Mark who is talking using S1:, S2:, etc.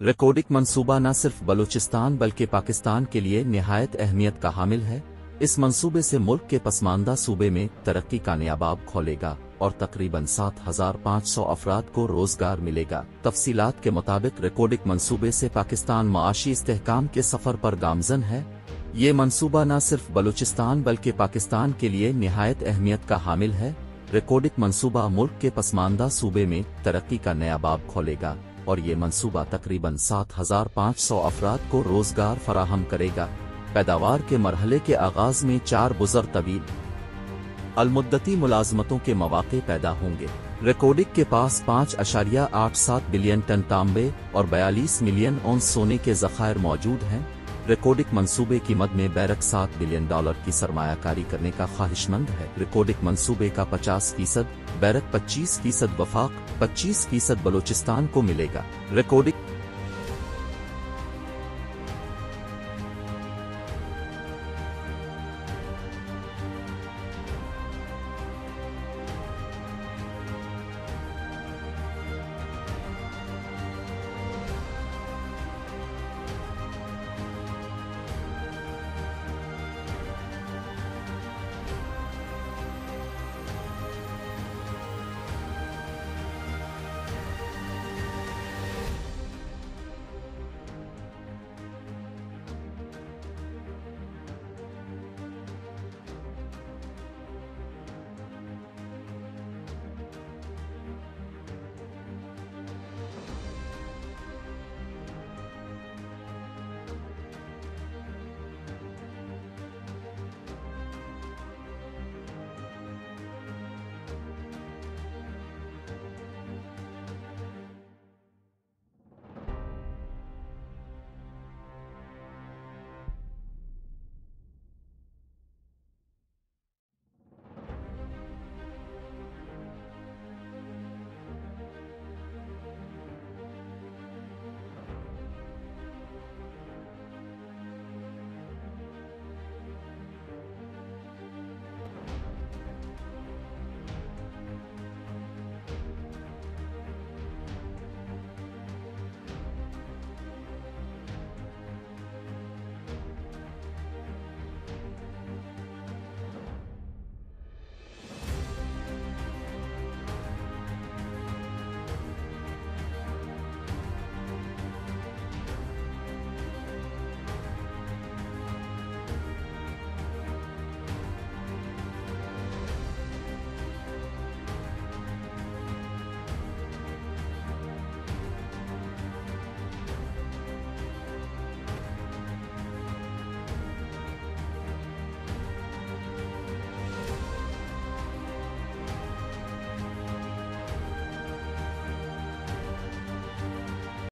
S1: रिकॉर्डिक मंसूबा न सिर्फ़ बलूचिस्तान, बल्कि पाकिस्तान के लिए नहायत अहमियत का हामिल है। इस मंसूबे से मुल्क के पसमानदा सूबे में तरक्की का नयाबाब खोलेगा और तकरीबन सात हज़ार पाँच सौ अफराद को रोज़गार मिलेगा। तफसीलात के मुताबिक रिकॉर्डिक मंसूबे से पाकिस्तान माशी इस्तेकाम के सफ़र पर गामजन है। ये मंसूबा न सिर्फ़ बलूचिस्तान, बल्कि पाकिस्तान के लिए नहायत अहमियत का हामिल है। रिकॉर्डिक मंसूबा मुल्क के पसमानदा सूबे में तरक्की का नया बाब खोलेगा। और ये मंसूबा तकरीबन सात हज़ार पाँच सौ अफराद को रोज़गार फराहम करेगा। पैदावार के मरहले के आगाज़ में चार बुजर तवील। अलमुद्दती मुलाजमतों के मौाक़े पैदा होंगे। रिकॉर्डिक के पास पाँच अशारिया आठ सात बिलियन टन तांबे और बयालीस मिलियन ओन सोने के जखायर मौजूद हैं। रिकॉर्डिक मंसूबे की मद में बैरक सात बिलियन डॉलर की सरमायाकारी करने का ख्वाहिशमंद है। रिकॉर्डिक मंसूबे का पचास फ़ीसद, बैरक पच्चीस फ़ीसद वफाक, पच्चीस फ़ीसद बलोचिस्तान को मिलेगा। रिकॉर्डिक